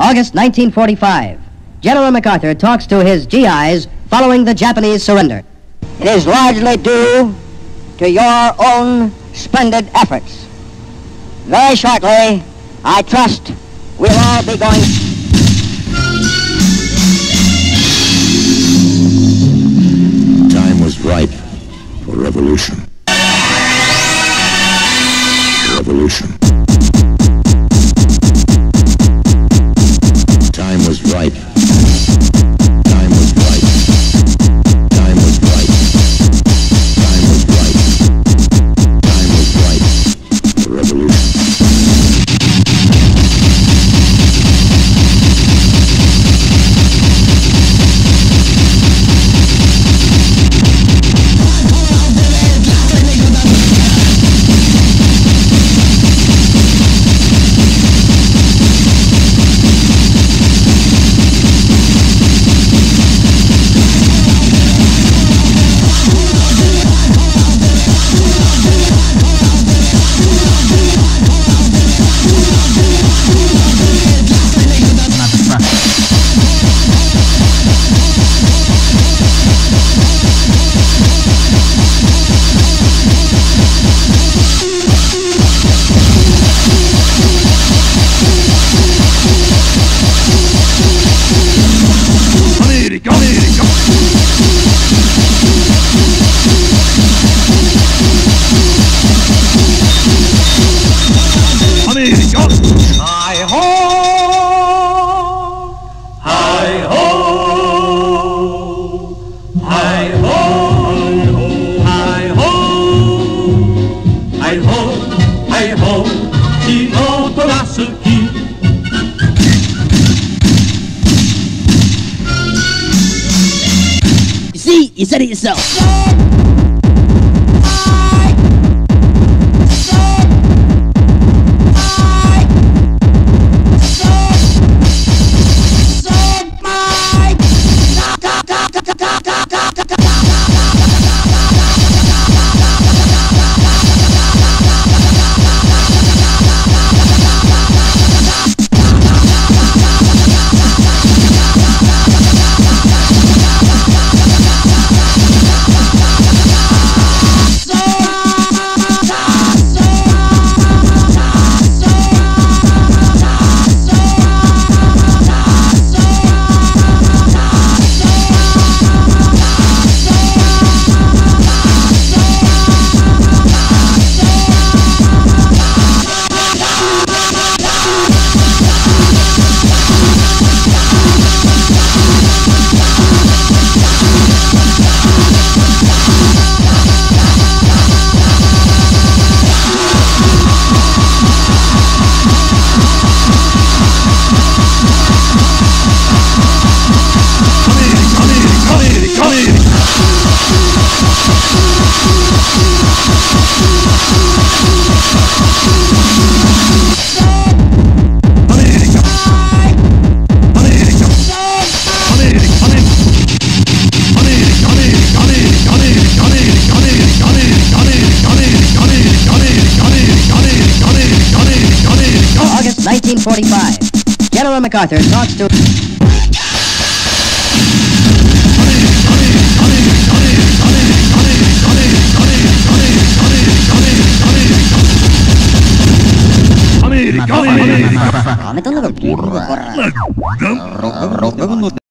August 1945. General MacArthur talks to his GIs following the Japanese surrender. It is largely due to your own splendid efforts. Very shortly, I trust we'll all be going. Time was ripe for revolution. Revolution. i hope i Hej ho, hej ho, i oto You See, you said it yourself. 1945. General MacArthur talks to... America, America, America, America, America, America, America,